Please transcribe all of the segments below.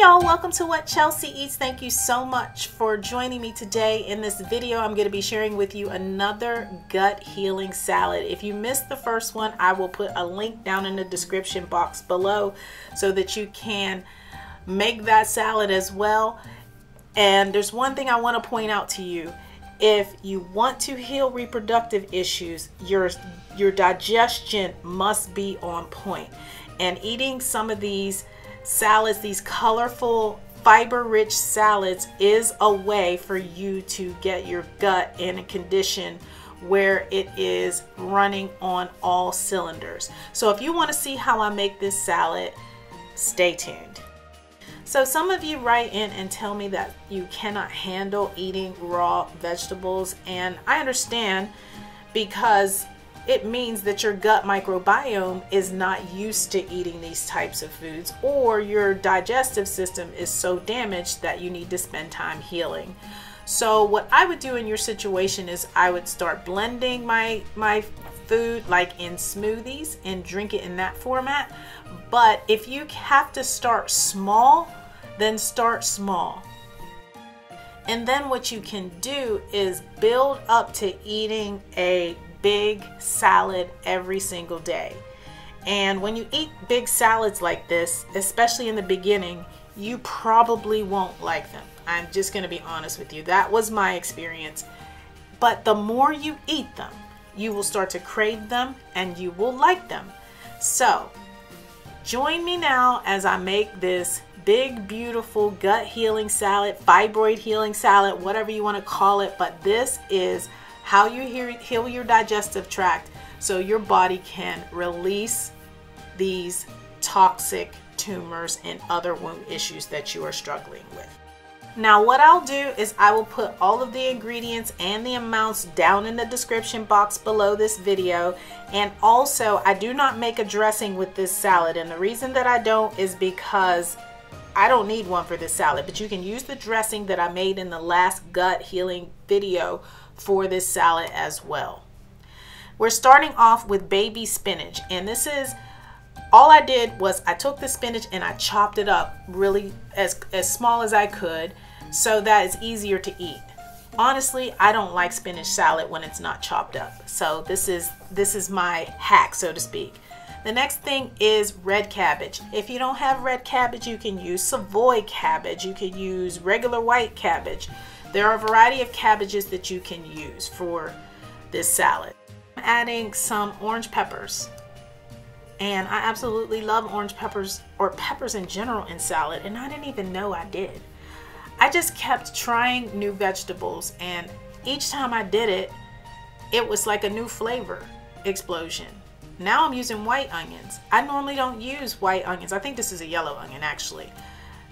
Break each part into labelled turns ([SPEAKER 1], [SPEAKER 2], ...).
[SPEAKER 1] y'all, welcome to What Chelsea Eats. Thank you so much for joining me today. In this video, I'm going to be sharing with you another gut healing salad. If you missed the first one, I will put a link down in the description box below so that you can make that salad as well. And there's one thing I want to point out to you. If you want to heal reproductive issues, your your digestion must be on. And eating some of these salads, these colorful fiber rich salads is a way for you to get your gut in a condition where it is running on all cylinders. So if you want to see how I make this salad, stay tuned. So some of you write in and tell me that you cannot handle eating raw vegetables and I understand because it means that your gut microbiome is not used to eating these types of foods or your digestive system is so damaged that you need to spend time healing. So what I would do in your situation is I would start blending my my food like in smoothies and drink it in that format. But if you have to start small, then start small. And then what you can do is build up to eating a big salad every single day. And when you eat big salads like this, especially in the beginning, you probably won't like them. I'm just going to be honest with you. That was my experience. But the more you eat them, you will start to crave them and you will like them. So, join me now as I make this big, beautiful gut healing salad, fibroid healing salad, whatever you want to call it. But this is how you heal your digestive tract so your body can release these toxic tumors and other wound issues that you are struggling with. Now what I'll do is I will put all of the ingredients and the amounts down in the description box below this video. And also I do not make a dressing with this salad. And the reason that I don't is because I don't need one for this salad. But you can use the dressing that I made in the last gut healing video for this salad as well. We're starting off with baby spinach and this is all I did was I took the spinach and I chopped it up really as, as small as I could so that it's easier to eat. Honestly, I don't like spinach salad when it's not chopped up. So this is this is my hack, so to speak. The next thing is red cabbage. If you don't have red cabbage, you can use Savoy cabbage. You can use regular white cabbage. There are a variety of cabbages that you can use for this salad. I'm adding some orange peppers. And I absolutely love orange peppers or peppers in general in salad and I didn't even know I did. I just kept trying new vegetables and each time I did it, it was like a new flavor explosion. Now I'm using white onions. I normally don't use white onions. I think this is a yellow onion actually.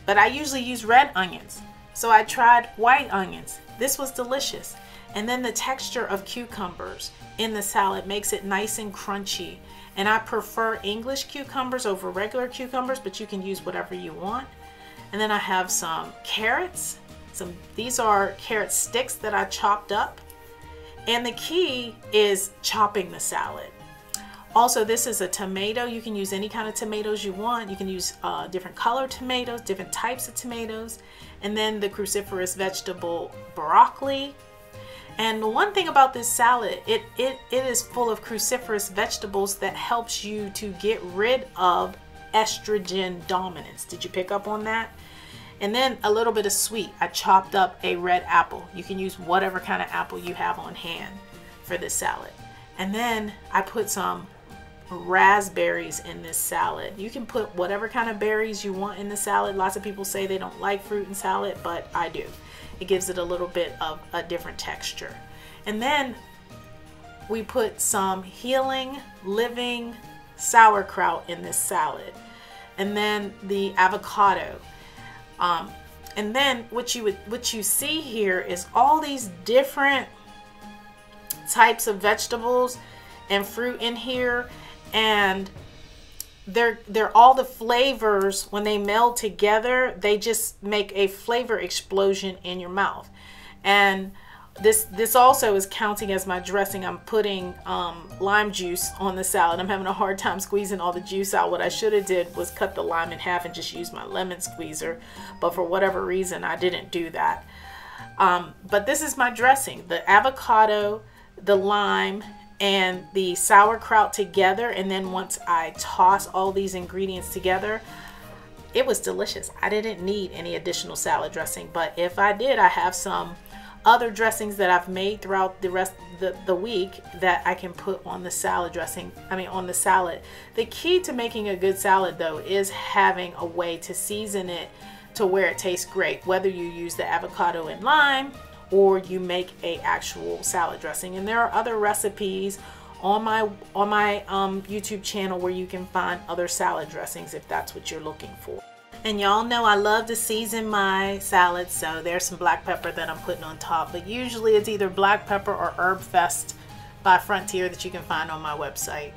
[SPEAKER 1] But I usually use red onions. So I tried white onions. This was delicious. And then the texture of cucumbers in the salad makes it nice and crunchy. And I prefer English cucumbers over regular cucumbers, but you can use whatever you want. And then I have some carrots. Some These are carrot sticks that I chopped up. And the key is chopping the salad. Also, this is a tomato. You can use any kind of tomatoes you want. You can use uh, different color tomatoes, different types of tomatoes and then the cruciferous vegetable broccoli. And one thing about this salad, it, it, it is full of cruciferous vegetables that helps you to get rid of estrogen dominance. Did you pick up on that? And then a little bit of sweet. I chopped up a red apple. You can use whatever kind of apple you have on hand for this salad. And then I put some raspberries in this salad. You can put whatever kind of berries you want in the salad. Lots of people say they don't like fruit in salad, but I do. It gives it a little bit of a different texture. And then we put some healing, living sauerkraut in this salad. And then the avocado. Um, and then what you would what you see here is all these different types of vegetables and fruit in here and they're they're all the flavors when they meld together they just make a flavor explosion in your mouth and this this also is counting as my dressing. I'm putting um, lime juice on the salad. I'm having a hard time squeezing all the juice out. What I should have did was cut the lime in half and just use my lemon squeezer. But for whatever reason, I didn't do that. Um, but this is my dressing. The avocado, the lime, and the sauerkraut together. And then once I toss all these ingredients together, it was delicious. I didn't need any additional salad dressing. But if I did, I have some other dressings that I've made throughout the rest the, the week that I can put on the salad dressing, I mean on the salad. The key to making a good salad though is having a way to season it to where it tastes great, whether you use the avocado and lime or you make a actual salad dressing. And there are other recipes on my on my um, YouTube channel where you can find other salad dressings if that's what you're looking for. And y'all know I love to season my salads, so there's some black pepper that I'm putting on top. But usually it's either black pepper or Herb Fest by Frontier that you can find on my website.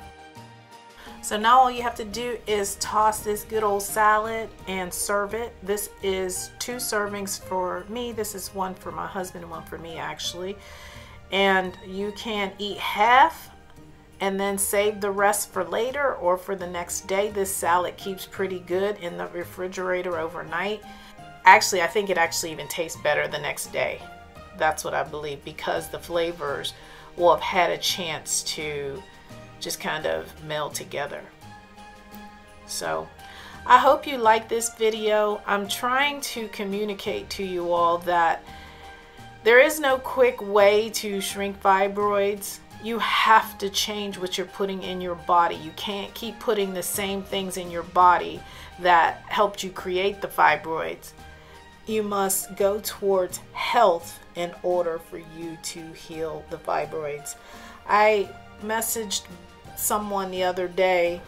[SPEAKER 1] So now all you have to do is toss this good old salad and serve it. This is two servings for me. This is one for my husband and one for me actually. And you can eat half and then save the rest for later or for the next day. This salad keeps pretty good in the refrigerator overnight. Actually, I think it actually even tastes better the next day. That's what I believe because the flavors will have had a chance to just kind of meld together. So I hope you like this video. I'm trying to communicate to you all that there is no quick way to shrink fibroids you have to change what you're putting in your body. You can't keep putting the same things in your body that helped you create the fibroids. You must go towards health in order for you to heal the fibroids. I messaged someone the other day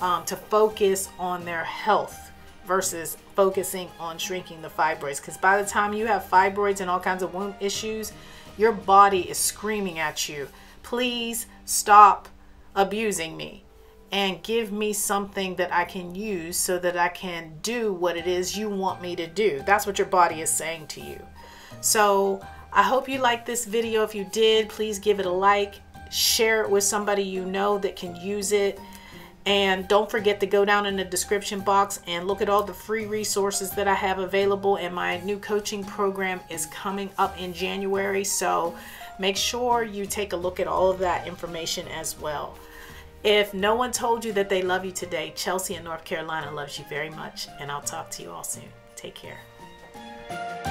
[SPEAKER 1] um, to focus on their health versus focusing on shrinking the fibroids because by the time you have fibroids and all kinds of womb issues, your body is screaming at you please stop abusing me and give me something that I can use so that I can do what it is you want me to do. That's what your body is saying to you. So I hope you liked this video. If you did, please give it a like, share it with somebody you know that can use it. And don't forget to go down in the description box and look at all the free resources that I have available. And my new coaching program is coming up in January. So make sure you take a look at all of that information as well. If no one told you that they love you today, Chelsea in North Carolina loves you very much. And I'll talk to you all soon. Take care.